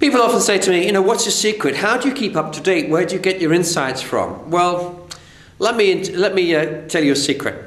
People often say to me, you know, what's your secret? How do you keep up to date? Where do you get your insights from? Well, let me, let me uh, tell you a secret.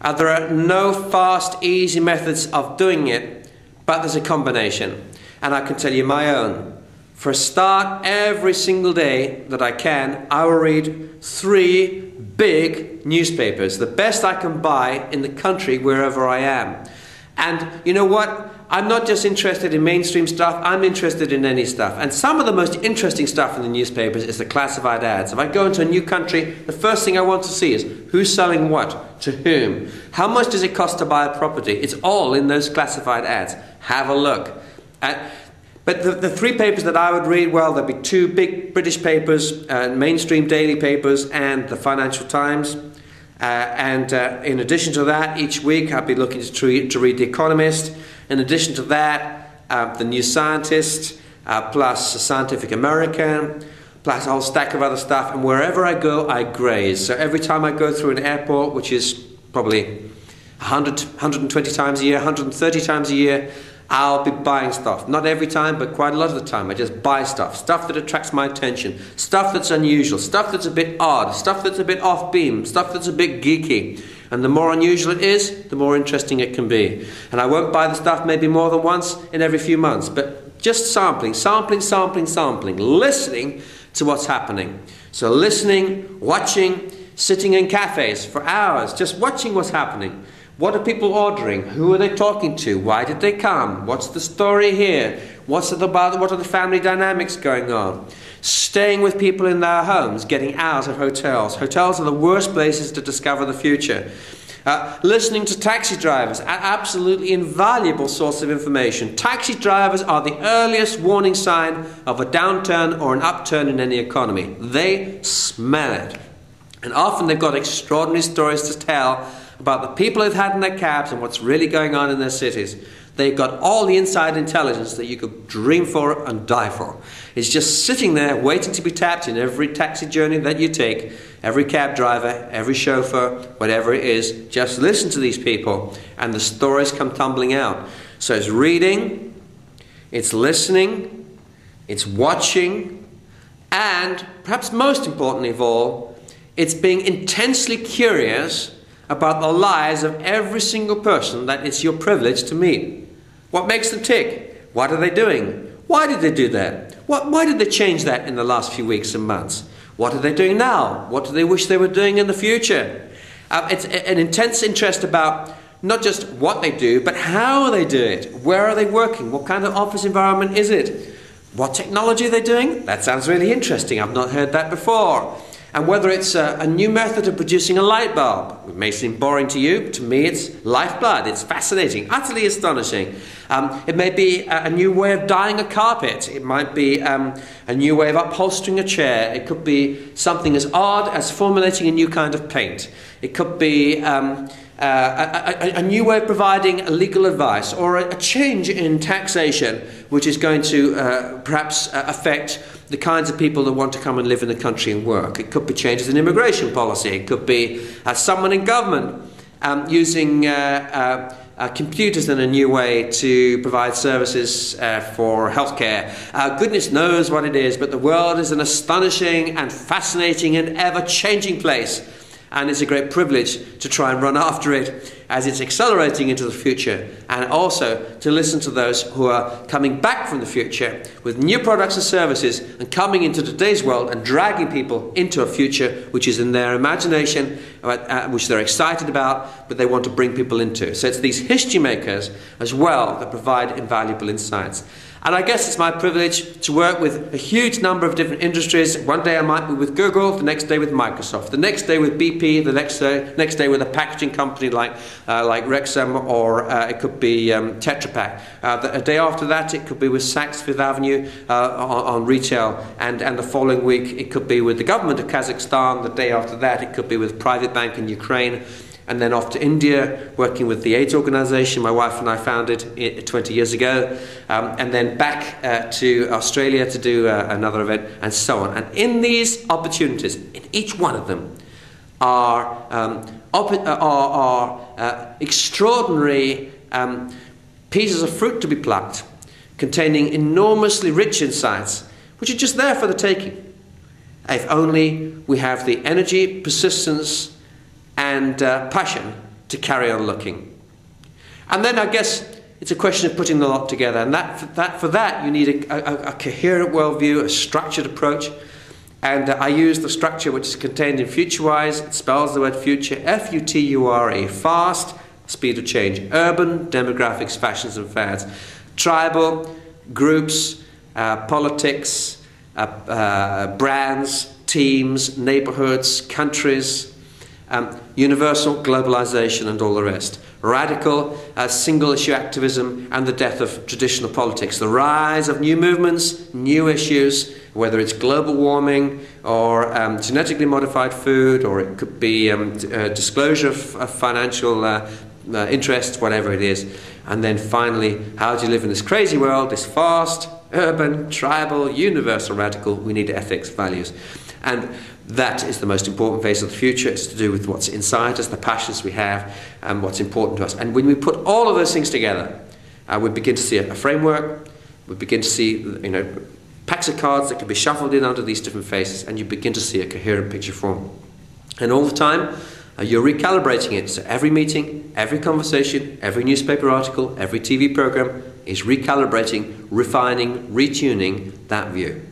Uh, there are no fast, easy methods of doing it, but there's a combination. And I can tell you my own. For a start, every single day that I can, I will read three big newspapers, the best I can buy in the country wherever I am. And you know what? I'm not just interested in mainstream stuff, I'm interested in any stuff. And some of the most interesting stuff in the newspapers is the classified ads. If I go into a new country, the first thing I want to see is who's selling what, to whom, how much does it cost to buy a property. It's all in those classified ads. Have a look. Uh, but the, the, three papers that I would read, well, there'd be two big British papers, uh, mainstream daily papers, and the Financial Times. Uh, and uh, in addition to that, each week I'd be looking to, to read The Economist. In addition to that, uh, The New Scientist, uh, plus Scientific American, plus a whole stack of other stuff. And wherever I go, I graze. So every time I go through an airport, which is probably 100, 120 times a year, 130 times a year, I'll be buying stuff. Not every time, but quite a lot of the time. I just buy stuff. Stuff that attracts my attention. Stuff that's unusual. Stuff that's a bit odd. Stuff that's a bit off beam. Stuff that's a bit geeky. And the more unusual it is, the more interesting it can be. And I won't buy the stuff maybe more than once in every few months, but just sampling, sampling, sampling, sampling, listening to what's happening. So listening, watching, sitting in cafes for hours, just watching what's happening. What are people ordering? Who are they talking to? Why did they come? What's the story here? What's about? What are the family dynamics going on? Staying with people in their homes, getting out of hotels. Hotels are the worst places to discover the future. Uh, listening to taxi drivers, an absolutely invaluable source of information. Taxi drivers are the earliest warning sign of a downturn or an upturn in any economy. They smell it. And often they've got extraordinary stories to tell about the people they've had in their cabs and what's really going on in their cities. They've got all the inside intelligence that you could dream for and die for. It's just sitting there waiting to be tapped in every taxi journey that you take, every cab driver, every chauffeur, whatever it is. Just listen to these people and the stories come tumbling out. So it's reading, it's listening, it's watching, and perhaps most importantly of all, it's being intensely curious about the lives of every single person that it's your privilege to meet. What makes them tick? What are they doing? Why did they do that? What, why did they change that in the last few weeks and months? What are they doing now? What do they wish they were doing in the future? Uh, it's an intense interest about not just what they do, but how they do it. Where are they working? What kind of office environment is it? What technology are they doing? That sounds really interesting. I've not heard that before. And whether it's a, a, new method of producing a light bulb, it may seem boring to you, to me it's lifeblood, it's fascinating, utterly astonishing. Um, it may be a, a, new way of dyeing a carpet, it might be um, a new way of upholstering a chair, it could be something as odd as formulating a new kind of paint, it could be um, uh, a, a, new way of providing legal advice or a, change in taxation which is going to uh, perhaps uh, affect the kinds of people that want to come and live in the country and work. It could be changes in immigration policy. It could be uh, someone in government um, using uh, uh, computers in a new way to provide services for healthcare. goodness knows what it is, but the world is an astonishing and fascinating and ever changing place and it's a great privilege to try and run after it as it's accelerating into the future and also to listen to those who are coming back from the future with new products and services and coming into today's world and dragging people into a future which is in their imagination, uh, which they're excited about, but they want to bring people into. So it's these history makers as well that provide invaluable insights. And I guess it's my privilege to work with a huge number of different industries. One day I might be with Google, the next day with Microsoft, the next day with BP, the next day, next day with a packaging company like, uh, like Rexam, or uh, it could be um, Tetra Pak. Uh, the, a day after that, it could be with Saks Fifth Avenue uh, on, on, retail, and, and the following week, it could be with the government of Kazakhstan. The day after that, it could be with PrivatBank in Ukraine and then off to India, working with the AIDS organization my wife and I founded 20 years ago, um, and then back uh, to Australia to do uh, another event, and so on. And in these opportunities, in each one of them, are, um, uh, are, are uh, extraordinary um, pieces of fruit to be plucked containing enormously rich insights, which are just there for the taking. If only we have the energy, persistence, and uh, passion to carry on looking. And then I guess it's a question of putting the lot together. And that, that, for that, you need a, a, a coherent worldview, a structured approach. And uh, I use the structure which is contained in FutureWise. It spells the word future F U T U R E, fast, speed of change, urban, demographics, fashions, and fads, tribal, groups, uh, politics, uh, uh, brands, teams, neighborhoods, countries, um, universal, globalization, and all the rest. Radical, uh, single issue activism, and the death of traditional politics. The rise of new movements, new issues, whether it's global warming or um, genetically modified food, or it could be um, uh, disclosure of, of financial uh, uh, interests, whatever it is. And then finally, how do you live in this crazy world, this fast, urban, tribal, universal, radical? We need ethics, values. And that is the most important phase of the future. It's to do with what's inside us, the passions we have, and what's important to us. And when we put all of those things together, uh, we begin to see a, a framework, we begin to see, you know, packs of cards that can be shuffled in under these different phases, and you begin to see a coherent picture form. And all the time, uh, you're recalibrating it. So every meeting, every conversation, every newspaper article, every TV program is recalibrating, refining, retuning that view.